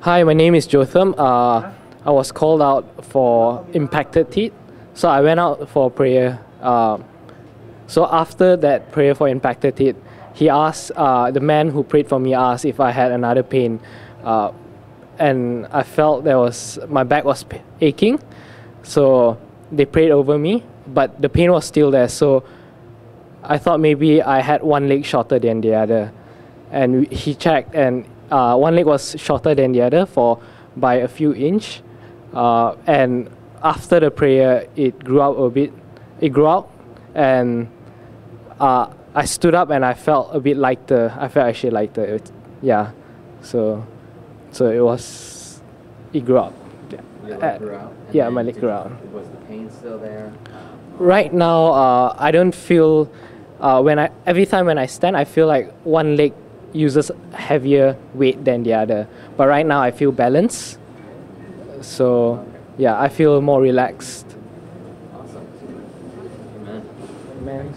Hi, my name is Jotham. Uh, I was called out for impacted teeth, so I went out for prayer. Uh, so after that prayer for impacted teeth, he asked uh, the man who prayed for me asked if I had another pain, uh, and I felt there was my back was aching, so they prayed over me, but the pain was still there. So I thought maybe I had one leg shorter than the other, and he checked, and uh, one leg was shorter than the other for by a few inch, uh, and after the prayer, it grew out a bit. It grew out, and uh, I stood up and I felt a bit lighter. I felt actually lighter. It, yeah, so so it was it grew out. Your leg grew out. yeah, my leg grew out. Was the pain still there? Right now, uh, I don't feel uh, when I every time when I stand, I feel like one leg uses heavier weight than the other. But right now, I feel balanced. So yeah, I feel more relaxed. Awesome. Amen. Man.